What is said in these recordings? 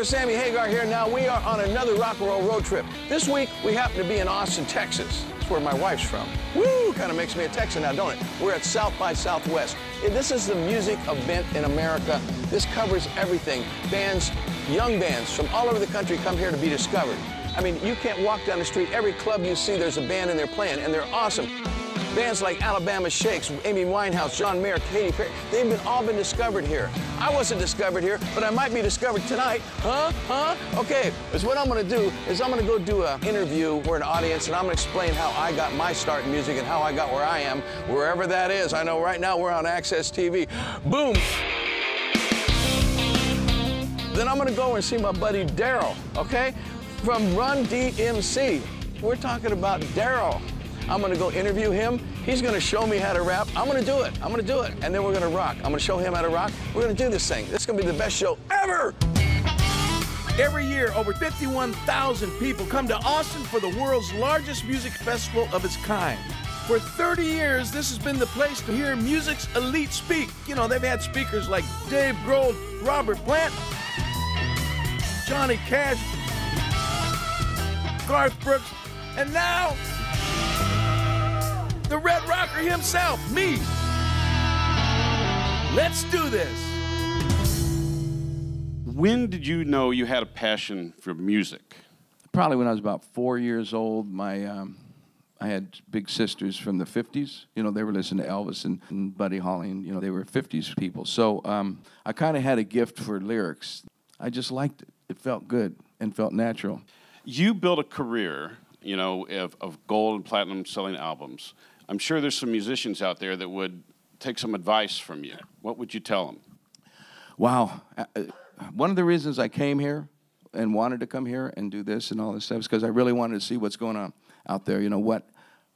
rocker Sammy Hagar here. Now we are on another rock and roll road trip. This week we happen to be in Austin, Texas. That's where my wife's from. Woo! Kind of makes me a Texan now, don't it? We're at South by Southwest. This is the music event in America. This covers everything. Bands, young bands from all over the country come here to be discovered. I mean, you can't walk down the street. Every club you see, there's a band in there playing, and they're awesome. Bands like Alabama Shakes, Amy Winehouse, John Mayer, Katy Perry, they've been all been discovered here. I wasn't discovered here, but I might be discovered tonight. Huh? Huh? Okay, is what I'm gonna do is I'm gonna go do an interview for an audience and I'm gonna explain how I got my start in music and how I got where I am, wherever that is. I know right now we're on AXS TV. Boom! Then I'm gonna go and see my buddy Darryl, okay? From Run DMC. We're talking about Darryl. I'm gonna go interview him. He's gonna show me how to rap. I'm gonna do it. I'm gonna do it. And then we're gonna rock. I'm gonna show him how to rock. We're gonna do this thing. This is gonna be the best show ever. Every year, over 51,000 people come to Austin for the world's largest music festival of its kind. For 30 years, this has been the place to hear music's elite speak. You know, they've had speakers like Dave Grohl, Robert Plant, Johnny Cash, Garth Brooks, and now the Red Rocker himself, me. Let's do this. When did you know you had a passion for music? Probably when I was about four years old. My um, I had big sisters from the 50s. You know, they were listening to Elvis and, and Buddy Holly, and, you know, they were 50s people. So um, I kind of had a gift for lyrics. I just liked it. It felt good and felt natural. You built a career, you know, of, of gold and platinum selling albums. I'm sure there's some musicians out there that would take some advice from you. What would you tell them? Wow. Uh, uh, one of the reasons I came here and wanted to come here and do this and all this stuff is because I really wanted to see what's going on out there. You know, what,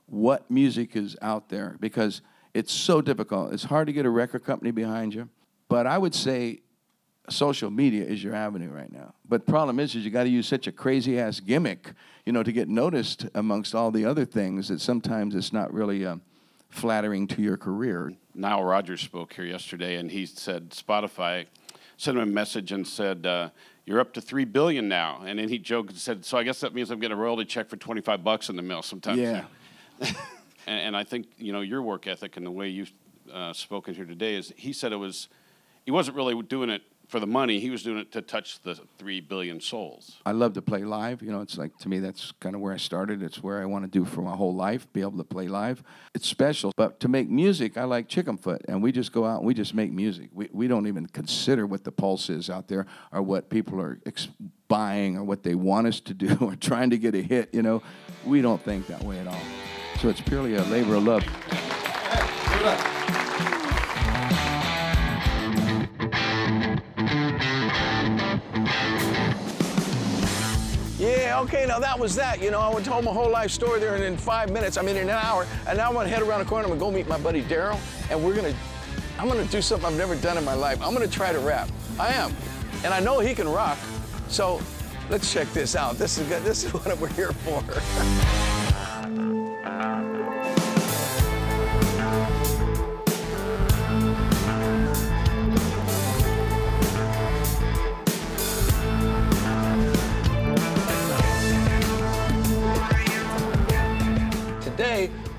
what music is out there because it's so difficult. It's hard to get a record company behind you. But I would say social media is your avenue right now. But problem is, is you got to use such a crazy ass gimmick, you know, to get noticed amongst all the other things that sometimes it's not really uh, flattering to your career. Nile Rodgers spoke here yesterday, and he said Spotify sent him a message and said. Uh, you're up to three billion now, and then he joked and said, "So I guess that means I'm getting a royalty check for 25 bucks in the mail sometimes." Yeah. and, and, I think you know your work ethic and the way you've uh, spoken here today is. He said it was, he wasn't really doing it for the money. He was doing it to touch the three billion souls. I love to play live. You know, it's like to me that's kind of where I started. It's where I want to do for my whole life. Be able to play live. It's special. But to make music, I like Chickenfoot, and we just go out and we just make music. We we don't even consider what the pulse is out there or what people are ex- buying or what they want us to do or trying to get a hit. You know, we don't think that way at all. So it's purely a labor of love. Okay, now that was that. You know, I told my whole life story there and in five minutes, I mean in an hour, and now I'm gonna head around the corner, I'm gonna go meet my buddy Darryl, and we're gonna, I'm gonna do something I've never done in my life. I'm gonna try to rap. I am. And I know he can rock, so let's check this out. This is good. This is what we're here for.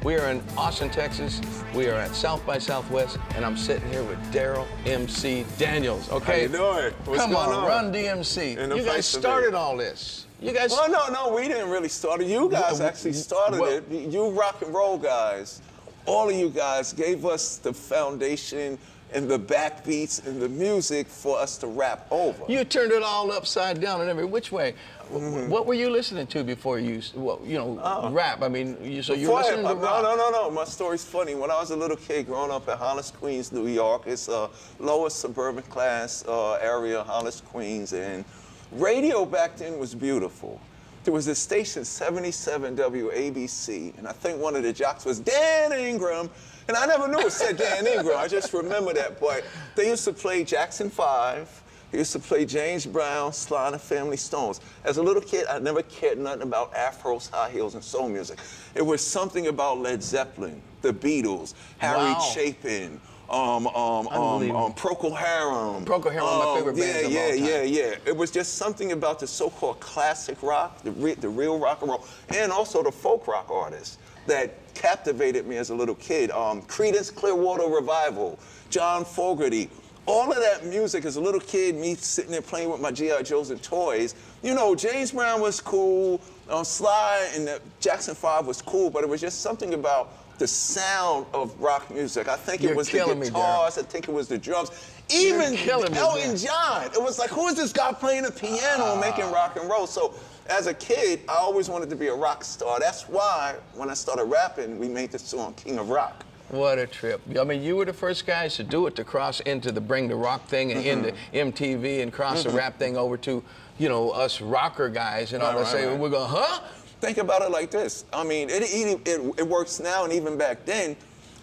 We are in Austin, Texas. We are at South by Southwest, and I'm sitting here with Daryl MC Daniels. Okay, How you doing? What's come on, on? Run DMC. You guys started all this. You guys. Well, no, no, we didn't really start it. You guys Well, actually started well- it. You rock and roll guys. All of you guys gave us the foundation and the backbeats and the music for us to rap over. You turned it all upside down and every which way. Mm-hmm. What were you listening to before you, well, you know, rap? I mean, you, so you were I- listening to no, no, no, no. My story's funny. When I was a little kid growing up in Hollis, Queens, New York, it's a lower suburban class uh, area, Hollis, Queens, and radio back then was beautiful. There was this station, 77 WABC, and I think one of the jocks was Dan Ingram. And I never knew it said Dan Ingram. I just remember that. But they used to play Jackson 5. They used to play James Brown, Sly and the Family Stones. As a little kid, I never cared nothing about afros, high heels, and soul music. It was something about Led Zeppelin, the Beatles, Harry Wow. Chapin, um, um, um, um, Procol Harum. Procol Harum, of my Um, favorite yeah, of yeah, all time. yeah, yeah. It was just something about the so-called classic rock, the, re- the real rock and roll, and also the folk rock artists that captivated me as a little kid. Um, Creedence Clearwater Revival, John Fogerty. All of that music as a little kid, me sitting there playing with my G.I. Joes and toys. You know, James Brown was cool, um, Sly and the Jackson 5 was cool, but it was just something about the sound of rock music. I think You're it was the guitars, I think it was the drums. Even Elton John. It was like, who is this guy playing the piano and making rock and roll? So as a kid, I always wanted to be a rock star. That's why when I started rapping, we made the song King of Rock. What a trip. I mean, you were the first guys to do it, to cross into the bring the rock thing and into Mm-hmm. MTV and cross the rap thing over to, you know, us rocker guys and all Right, that. right, say, right. we're going, huh? Think about it like this. I mean, it, it, it, it works now and even back then.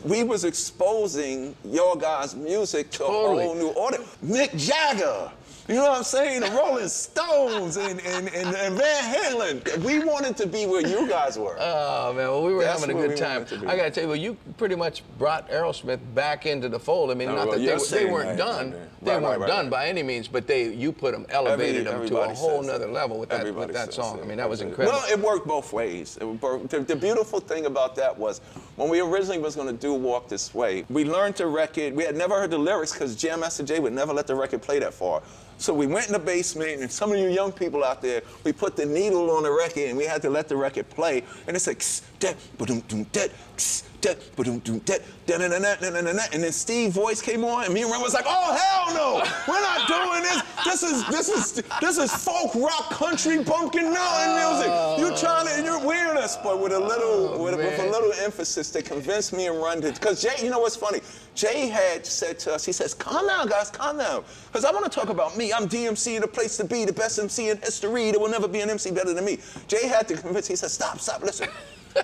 We was exposing your guys' music to Totally. a whole new audience. Mick Jagger, you know what I'm saying? The Rolling Stones and, and, and, and Van Halen. We wanted to be where you guys were. Oh man, well we were That's having a good time. to. I gotta tell you, well, you pretty much brought Aerosmith back into the fold. I mean, No, not well, that they, they weren't right, done, right, they Right, weren't done by any means, but they you put them, elevated them to a whole nother that. level with that with that song. that. I mean, that was incredible. Well, it worked both ways. It worked- the, the beautiful thing about that was when we originally was going to do Walk This Way, we learned the record. We had never heard the lyrics because Jam Master Jay would never let the record play that far. So we went in the basement, and some of you young people out there, we put the needle on the record, and we had to let the record play. And it's like, And then Steve's voice came on, and me and Run was like, "Oh hell no, we're not doing this. This is this is this is folk rock country pumpkin mountain music. You're trying to you're weird us, but with a little oh, with, a- with a little emphasis to convince me and Run to because Jay, you know what's funny? Jay had said to us, he says, "Calm down, guys, calm down, because I want to talk about me. I'm DMC, the place to be, the best MC in history. There will never be an MC better than me." Jay had to convince. He said, "Stop, stop, listen."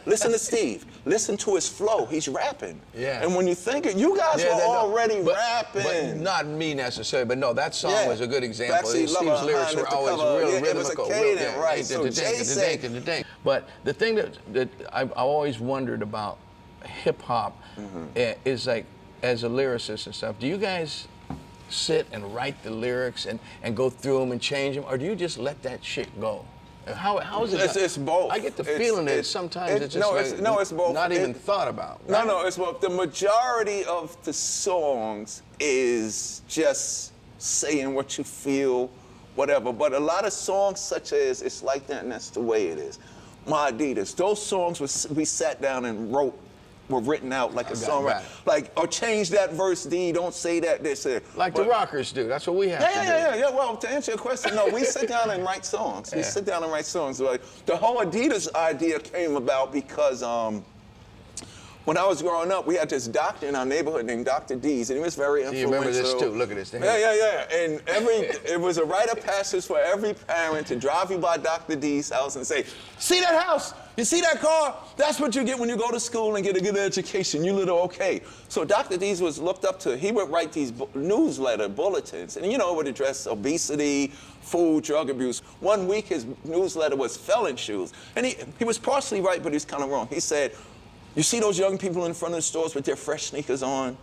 Listen to Steve. Listen to his flow. He's rapping. Yeah. And when you think it, you guys Yeah, were they know. already but, rapping. But not me necessarily, but no, that song Yeah. was a good example. Steve's lyrics were always Cover. real Yeah, it was a rhythmical. cadence, real, yeah, right. So Jay said- But the thing that, that I've, I always wondered about hip hop Mm-hmm. eh, is like, as a lyricist and stuff, do you guys sit and write the lyrics and, and go through them and change them, or do you just let that shit go? How, how is it? It's- it's both. I get the It's- feeling that sometimes it- it's just no, like it's- no, it's both. not even thought about. No, right? no, it's both. the majority of the songs is just saying what you feel, whatever. But a lot of songs, such as "It's Like That and That's the Way It Is," "My Adidas," those songs was we sat down and wrote. Were written out like a got it, song, like or change that verse D. Don't say that. This. uh, Like the rockers do. That's what we have Yeah, to yeah, do. yeah, yeah, yeah. Well, to answer your question, no, we sit down and write songs. We sit down and write songs. Like the whole Adidas idea came about because um, when I was growing up, we had this doctor in our neighborhood named Dr. Deas, and he was very You influential. remember this too. Look at this. Thing. Yeah, yeah, yeah. And every it was a rite of passage for every parent to drive you by Dr. D's house and say, "See that house? You see that car? That's what you get when you go to school and get a good education. You little okay." So Dr. D's was looked up to. He would write these bu- newsletter bulletins, and you know, it would address obesity, food, drug abuse. One week his newsletter was felon shoes, and he he was partially right, but he was kind of wrong. He said. You see those young people in front of the stores with their fresh sneakers on?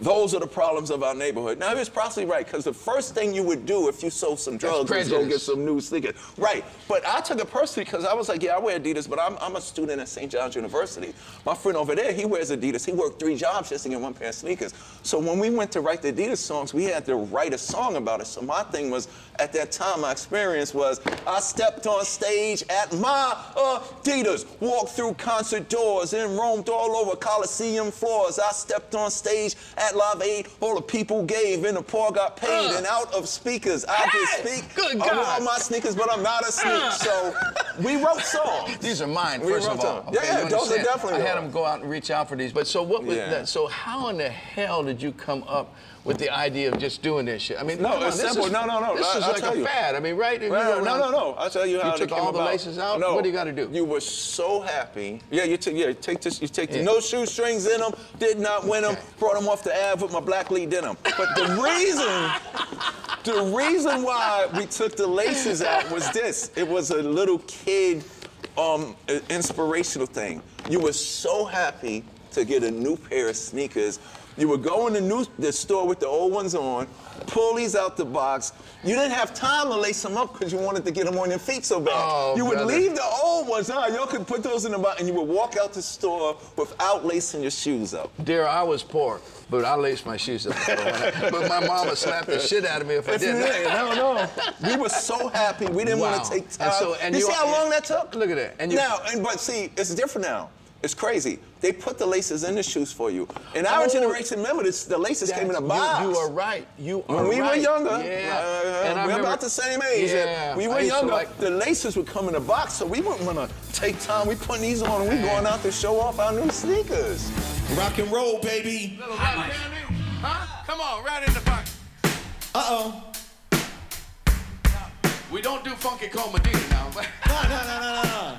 Those are the problems of our neighborhood. Now, he was probably right, because the first thing you would do if you sold some drugs was go get some new sneakers. Right. But I took it personally because I was like, yeah, I wear Adidas, but I'm, I'm a student at St. John's University. My friend over there, he wears Adidas. He worked three jobs just to get one pair of sneakers. So when we went to write the Adidas songs, we had to write a song about it. So my thing was, at that time, my experience was, I stepped on stage at my Adidas, walked through concert doors and roamed all over Coliseum floors. I stepped on stage at Live Aid, all the people gave and the poor got paid. Uh. and out of speakers, I Hey, just speak. good I God. wore my sneakers, but I'm not a sneak. Uh. So we wrote songs. These are mine, We first wrote of all. them. Yeah, yeah, those are definitely I had them go out and reach out for these. But so what was Yeah. that? So how in the hell did you come up with the idea of just doing this shit? I mean, No, come on, it's this simple. Is, No, no, no. This I- is I'll like a you. fad. I mean, right? You No, no, no, no. I'll tell you how You it took came all the laces out? No. What do you gotta do? You were so happy. Yeah, you take yeah, take this. You take the Yeah. no shoestrings in them. Did not win them. Okay. Brought them off the Ave with my black lead denim. But the reason, the reason why we took the laces out was this. It was a little kid, um, inspirational thing. You were so happy to get a new pair of sneakers You would go in the new the store with the old ones on, pull these out the box. You didn't have time to lace them up because you wanted to get them on your feet so bad. Oh, you would brother. leave the old ones on. Y'all could put those in the box, and you would walk out the store without lacing your shoes up. Dear, I was poor, but I laced my shoes up. I- but my mama slapped the shit out of me if I If didn't. didn't, no, no. We were so happy. We didn't want to take time. And so- and you, you- see how long that took? Look at that. And you- now, and but see, it's different now. It's crazy. They put the laces in the shoes for you. In our Oh. generation, remember this, the laces came in a box. You, you are right. You are When we were younger, yeah. uh, and we're remember- about the same age. Yeah. we were younger. like- the laces would come in a box, so we wouldn't want to take time. We putting these on and we going out to show off our new sneakers. Rock and roll, baby. Little rock candy? Huh? Come on, right in the pocket. Uh-oh. We don't do funky cold Medina now. No, no, no, no, no,